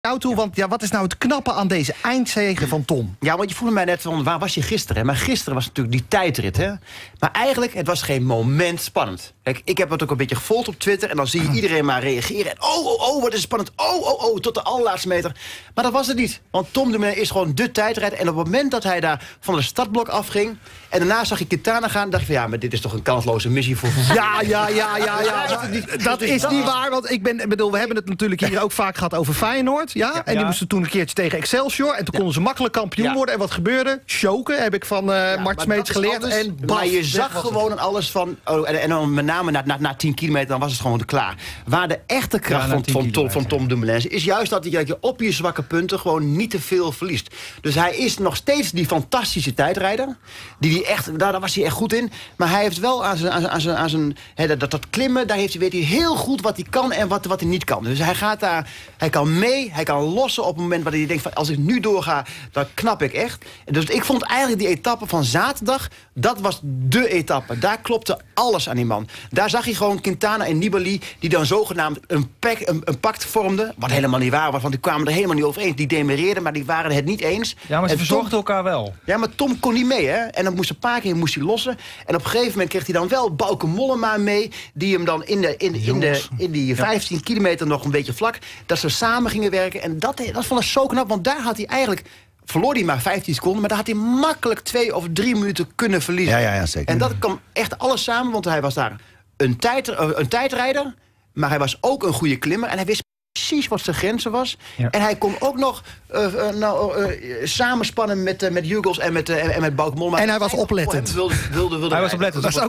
jou toe, want ja, wat is nou het knappe aan deze eindzege van Tom? Ja, want je vroeg mij net van waar was je gisteren? Hè? Maar gisteren was natuurlijk die tijdrit. Hè? Maar eigenlijk, het was geen moment spannend. Kijk, ik heb het ook een beetje gevolgd op Twitter. En dan zie je iedereen maar reageren. En oh, oh, oh, wat is spannend. Oh, oh, oh, tot de allerlaatste meter. Maar dat was het niet. Want Tom Dumoulin is gewoon de tijdrijder. En op het moment dat hij daar van de startblok afging... en daarna zag ik Quintana gaan, dacht ik van... ja, maar dit is toch een kansloze missie voor... Ja, ja, ja, ja, ja. Dat, dat is niet waar, want ik ben, ik bedoel, we hebben het natuurlijk hier ook vaak gehad over Feyenoord. Ja? En die moesten toen een keertje tegen Excelsior. En toen konden ze makkelijk kampioen worden. En wat gebeurde? Choken, heb ik van Ja, Mart Smeets geleerd. anders. En baf, maar je zag gewoon aan alles van... Oh, en, en dan met name na, na, na 10 kilometer, dan was het gewoon klaar. Waar de echte kracht van, 10 van, Tom, van Tom Dumoulin is juist dat je op je zwakke punten gewoon niet te veel verliest. Dus hij is nog steeds die fantastische tijdrijder. Die die echt, daar, daar was hij echt goed in. Maar hij heeft wel aan zijn, aan zijn, aan zijn, aan zijn hè, dat, dat, dat klimmen, daar heeft hij, weet hij heel goed wat hij kan en wat, wat hij niet kan. Dus hij gaat daar, hij kan mee, hij kan lossen op het moment waar hij denkt van als ik nu doorga, dan knap ik echt. En Dus ik vond eigenlijk die etappe van zaterdag, dat was de etappe. Daar klopte alles aan die man. Daar zag hij gewoon Quintana en Nibali, die dan zogenaamd een, pack, een, een pact vormden. Wat helemaal niet waar was, want die kwamen er helemaal niet over eens. Die demereerden, maar die waren het niet eens. Ja, maar ze verzorgden elkaar wel. ja, maar Tom kon niet mee, hè? En dan moest een paar keer moest hij lossen. En op een gegeven moment kreeg hij dan wel Bauke Mollema mee... die hem dan in, de, in, in, de, in die 15 kilometer nog een beetje vlak... dat ze samen gingen werken. En dat, dat vond ik zo knap, want daar had hij eigenlijk... verloor hij maar 15 seconden... maar daar had hij makkelijk twee of drie minuten kunnen verliezen. Ja, ja, ja, zeker. En dat kwam echt alles samen, want hij was daar een, tijd, eh, een tijdrijder... maar hij was ook een goede klimmer en hij wist precies wat zijn grenzen was. Ja. En hij kon ook nog eh, eh, nou, eh, samenspannen met, met Jugels en met, en met. En hij was oplettend. Wilde, wilde, wilde Hij was oplettend. Dat is ook